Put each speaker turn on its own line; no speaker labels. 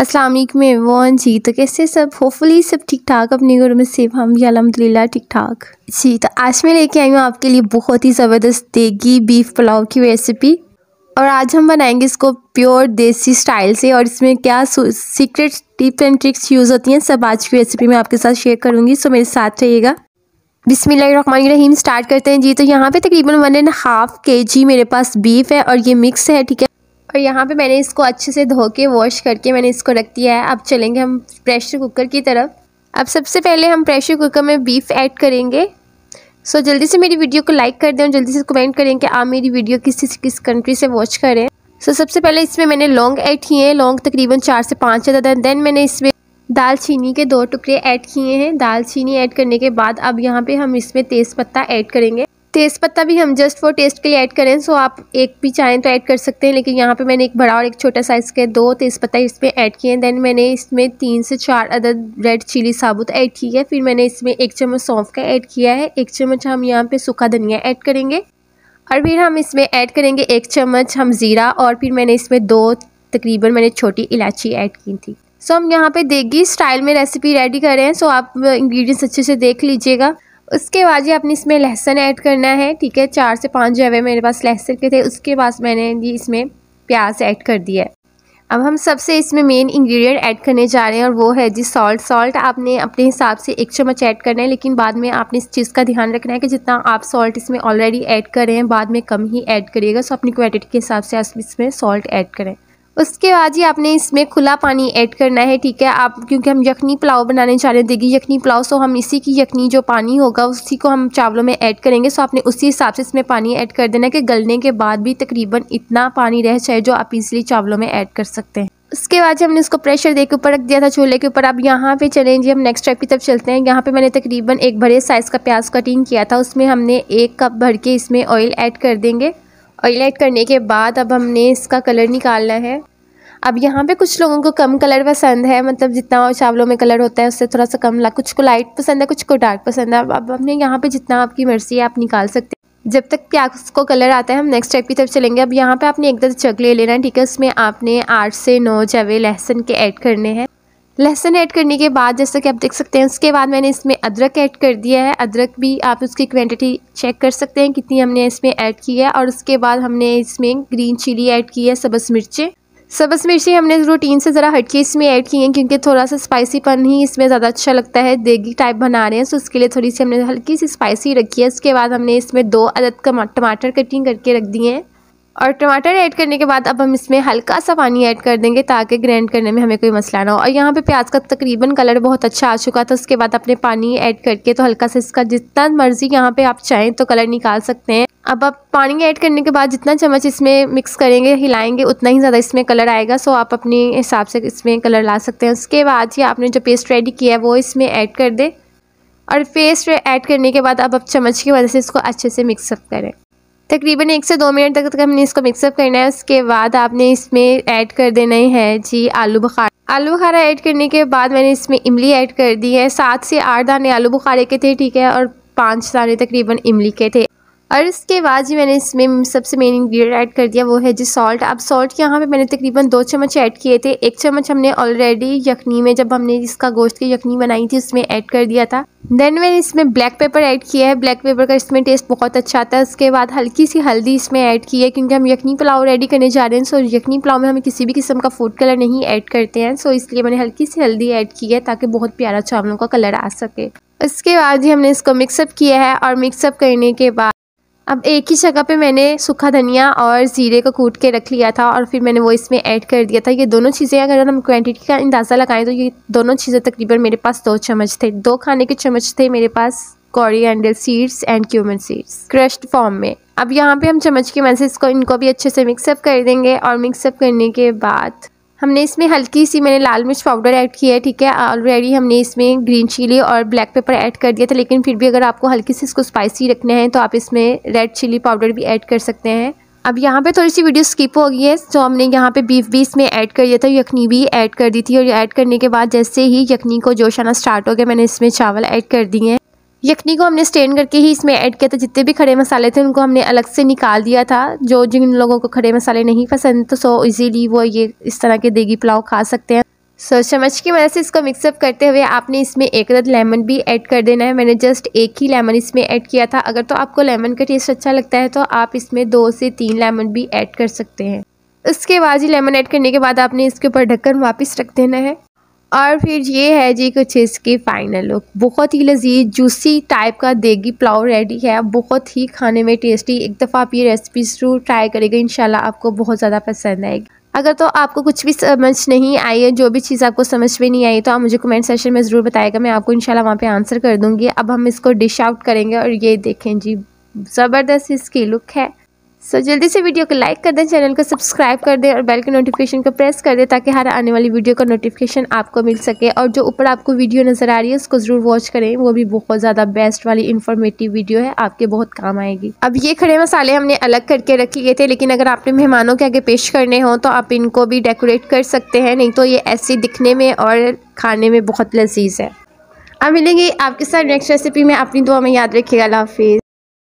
अस्सलाम वालेकुम एवरीवन। जी तो कैसे सब? होपफुली सब ठीक ठाक अपने घरों में सेफ़। हम भी अलहमदिल्ला ठीक ठाक जी तो आज मैं लेके आई हूँ आपके लिए बहुत ही ज़बरदस्त देगी बीफ पुलाव की रेसिपी और आज हम बनाएँगे इसको प्योर देसी स्टाइल से। और इसमें क्या secret tips and tricks use होती हैं, सब आज की रेसिपी मैं आपके साथ शेयर करूँगी। सो मेरे साथ रहिएगा। बिसमीम स्टार्ट करते हैं। जी तो यहाँ पे तकरीबन वन एंड हाफ़ के जी मेरे पास बीफ है। और ये मिक्स है, ठीक है? और यहाँ पे मैंने इसको अच्छे से धो के वॉश करके मैंने इसको रख दिया है। अब चलेंगे हम प्रेशर कुकर की तरफ़। अब सबसे पहले हम प्रेशर कुकर में बीफ ऐड करेंगे। सो so, जल्दी से मेरी वीडियो को लाइक कर दें और जल्दी से कमेंट करें कि आप मेरी वीडियो किस किस कंट्री से वॉच करें सो so, सबसे पहले इसमें मैंने लौंग ऐड किए हैं। लौंग तकरीबन चार से पाँच ज़्यादा देन मैंने इसमें दालचीनी के दो टुकड़े ऐड किए हैं। दालचीनी ऐड करने के बाद अब यहाँ पे हम इसमें तेज़ पत्ता ऐड करेंगे। तेज़ पत्ता भी हम जस्ट फॉर टेस्ट के लिए ऐड करें सो आप एक भी चाहें तो ऐड कर सकते हैं, लेकिन यहाँ पे मैंने एक बड़ा और एक छोटा साइज़ के दो तेज़ पत्ता इसमें ऐड किए हैं। देन मैंने इसमें तीन से चार अदद रेड चिली साबुत ऐड की है। फिर मैंने इसमें एक चम्मच सौंफ का ऐड किया है। एक चम्मच हम यहाँ पे सूखा धनिया ऐड करेंगे। और फिर हम इसमें ऐड करेंगे एक चम्मच हम ज़ीरा और फिर मैंने इसमें दो तकरीबन मैंने छोटी इलायची ऐड की थी। सो हम यहाँ पे देगी स्टाइल में रेसिपी रेडी कर रहे हैं सो आप इंग्रेडिएंट्स अच्छे से देख लीजिएगा। उसके बाद ये अपने इसमें लहसुन ऐड करना है, ठीक है? चार से पाँच जो है, मेरे पास लहसुन के थे, उसके बाद मैंने ये इसमें प्याज ऐड कर दिया है। अब हम सबसे इसमें मेन इंग्रेडिएंट ऐड करने जा रहे हैं और वो है जी सॉल्ट सॉल्ट आपने अपने हिसाब से एक चम्मच ऐड करना है, लेकिन बाद में आपने इस चीज़ का ध्यान रखना है कि जितना आप सॉल्ट इसमें ऑलरेडी ऐड कर रहे हैं, बाद में कम ही ऐड करिएगा। सो अपनी क्वांटिटी के हिसाब से आप इसमें सॉल्ट ऐड करें। उसके बाद ही आपने इसमें खुला पानी ऐड करना है, ठीक है? आप, क्योंकि हम यखनी पुलाव बनाने जा रहे हैं देगी यखनी पुलाव सो हम इसी की यखनी जो पानी होगा, उसी को हम चावलों में ऐड करेंगे सो आपने उसी हिसाब से इसमें पानी ऐड कर देना कि गलने के बाद भी तकरीबन इतना पानी रह जाए जो आप इजली चावलों में ऐड कर सकते हैं। उसके बाद हमने इसको प्रेशर दे के ऊपर रख दिया था चूल्हे के ऊपर। अब यहाँ पे चले जी, हम नेक्स्ट स्टेप की तरफ़ चलते हैं। यहाँ पे मैंने तकरीबन एक बड़े साइज़ का प्याज कटिंग किया था, उसमें हमने एक कप भर के इसमें ऑयल ऐड कर देंगे। ऑयल ऐड करने के बाद अब हमने इसका कलर निकालना है। अब यहाँ पे कुछ लोगों को कम कलर पसंद है मतलब जितना चावलों में कलर होता है उससे थोड़ा सा कम ला, कुछ को लाइट पसंद है, कुछ को डार्क पसंद है। अब हमने यहाँ पे जितना आपकी मर्ज़ी है, आप निकाल सकते हैं। जब तक प्याज को कलर आता है, हम नेक्स्ट स्टेप की तरफ़ चलेंगे। अब यहाँ पे आपने एक दस जग ले लेना है ठीक है? उसमें आपने आठ से नौ जवे लहसुन के ऐड करने हैं। लहसुन ऐड करने के बाद, जैसा कि आप देख सकते हैं, उसके बाद मैंने इसमें अदरक ऐड कर दिया है। अदरक भी आप उसकी क्वांटिटी चेक कर सकते हैं, कितनी हमने इसमें ऐड की है। और उसके बाद हमने इसमें ग्रीन चिली ऐड की है सबस मिर्चें। सबस मिर्ची हमने रूटीन से ज़रा हटके इसमें ऐड की हैं, क्योंकि थोड़ा सा स्पाइसीपन ही इसमें ज़्यादा अच्छा लगता है। देगी टाइप बना रहे हैं तो उसके लिए थोड़ी सी हमने हल्की सी स्पाइसी रखी है। उसके बाद हमने इसमें दो अदद टमाटर कटिंग करके रख दिए हैं। और टमाटर ऐड करने के बाद अब हम इसमें हल्का सा पानी ऐड कर देंगे, ताकि ग्राइंड करने में हमें कोई मसला ना हो। और यहाँ पे प्याज का तकरीबन कलर बहुत अच्छा आ चुका था, उसके बाद अपने पानी ऐड करके तो हल्का सा इसका जितना मर्ज़ी यहाँ पे आप चाहें तो कलर निकाल सकते हैं। अब आप पानी ऐड करने के बाद जितना चम्मच इसमें मिक्स करेंगे हिलाएँगे उतना ही ज़्यादा इसमें कलर आएगा। सो आप अपने हिसाब से इसमें कलर ला सकते हैं। उसके बाद ही आपने जो पेस्ट रेडी किया है वो इसमें ऐड कर दें। और पेस्ट ऐड करने के बाद अब आप चम्मच की वजह से इसको अच्छे से मिक्सअप करें। तकरीबन एक से दो मिनट तक, तक हमने इसको मिक्सअप करना है। उसके बाद आपने इसमें ऐड कर देना है जी आलू बुखारा। आलू बुखारा ऐड करने के बाद मैंने इसमें इमली ऐड कर दी है। सात से आठ दाने आलू बुखारे के थे ठीक है और पाँच दाने तकरीबन इमली के थे। और इसके बाद जी मैंने इसमें सबसे मेन इंग्रेडिएंट ऐड कर दिया, वो है जी सॉल्ट अब सॉल्ट यहाँ पे मैंने तकरीबन दो चम्मच ऐड किए थे। एक चम्मच हमने ऑलरेडी यखनी में, जब हमने इसका गोश्त की यखनी बनाई थी, उसमें ऐड कर दिया था। देन मैंने इसमें ब्लैक पेपर ऐड किया है। ब्लैक पेपर का इसमें टेस्ट बहुत अच्छा आता है। उसके बाद हल्की सी हल्दी इसमें ऐड की है, क्योंकि हम यखनी पुलाव रेडी करने जा रहे हैं सो यखनी पुलाव में हमें किसी भी किस्म का फ़ूड कलर नहीं ऐड करते हैं। सो इसलिए मैंने हल्की सी हल्दी ऐड की है, ताकि बहुत प्यारा चावलों का कलर आ सके। उसके बाद ही हमने इसको मिक्सअप किया है और मिक्सअप करने के बाद अब एक ही जगह पे मैंने सूखा धनिया और ज़ीरे को कूट के रख लिया था और फिर मैंने वो इसमें ऐड कर दिया था। ये दोनों चीज़ें अगर हम क्वांटिटी का अंदाज़ा लगाएँ तो ये दोनों चीज़ें तकरीबन मेरे पास दो चम्मच थे। दो खाने के चम्मच थे मेरे पास coriander seeds and cumin seeds crushed form में। अब यहाँ पे हम चम्मच की मदद से इसको, इनको भी अच्छे से मिक्सअप कर देंगे और मिक्सअप करने के बाद हमने इसमें हल्की सी मैंने लाल मिर्च पाउडर ऐड किया है, ठीक है? ऑलरेडी हमने इसमें ग्रीन चिली और ब्लैक पेपर ऐड कर दिया था, लेकिन फिर भी अगर आपको हल्की सी इसको स्पाइसी रखना है तो आप इसमें रेड चिली पाउडर भी ऐड कर सकते हैं। अब यहाँ पे थोड़ी सी वीडियो स्किप हो गई है तो हमने यहाँ पे बीफ भी इसमें ऐड कर दिया था, यखनी भी ऐड कर दी थी, और ऐड करने के बाद जैसे ही यखनी को जोश आना स्टार्ट हो गया, मैंने इसमें चावल ऐड कर दिए हैं। यखनी को हमने स्टेन करके ही इसमें ऐड किया था। जितने भी खड़े मसाले थे, उनको हमने अलग से निकाल दिया था। जो जिन लोगों को खड़े मसाले नहीं पसंद तो सो इजीली वो ये इस तरह के देगी पुलाव खा सकते हैं। सो चम्मच की मदद से इसको मिक्सअप करते हुए आपने इसमें एक अदद लेमन भी ऐड कर देना है। मैंने जस्ट एक ही लेमन इसमें ऐड किया था। अगर तो आपको लेमन का टेस्ट अच्छा लगता है तो आप इसमें दो से तीन लेमन भी ऐड कर सकते हैं। उसके बाद ही लेमन ऐड करने के बाद आपने इसके ऊपर ढक्कन वापस रख देना है। और फिर ये है जी कुछ इसकी फाइनल लुक बहुत ही लजीज जूसी टाइप का देगी, पुलाव रेडी है। बहुत ही खाने में टेस्टी एक दफ़ा आप ये रेसिपी ज़रूर ट्राई करेगा इंशाल्लाह आपको बहुत ज़्यादा पसंद आएगी। अगर तो आपको कुछ भी समझ नहीं आई है, जो भी चीज़ आपको समझ में नहीं आई तो आप मुझे कमेंट सेशन में ज़रूर बताएगा मैं आपको इंशाल्लाह वहाँ पे आंसर कर दूँगी। अब हम इसको डिश आउट करेंगे और ये देखें जी, ज़बरदस्त इसकी लुक है। सो so, जल्दी से वीडियो को लाइक कर दें चैनल को सब्सक्राइब कर दें और बेल के नोटिफिकेशन को प्रेस कर दें ताकि हर आने वाली वीडियो का नोटिफिकेशन आपको मिल सके और जो ऊपर आपको वीडियो नज़र आ रही है उसको ज़रूर वॉच करें। वो भी बहुत ज़्यादा बेस्ट वाली इन्फॉर्मेटिव वीडियो है। आपके बहुत काम आएगी। अब ये खड़े मसाले हमने अलग करके रख लिए थे लेकिन अगर आपने मेहमानों के आगे पेश करने हों तो आप इनको भी डेकोरेट कर सकते हैं। नहीं तो ये ऐसे दिखने में और खाने में बहुत लजीज है। अब मिलेंगे आपके साथ नेक्स्ट रेसिपी में। अपनी दुआ में याद रखिएगा। हाफिज़।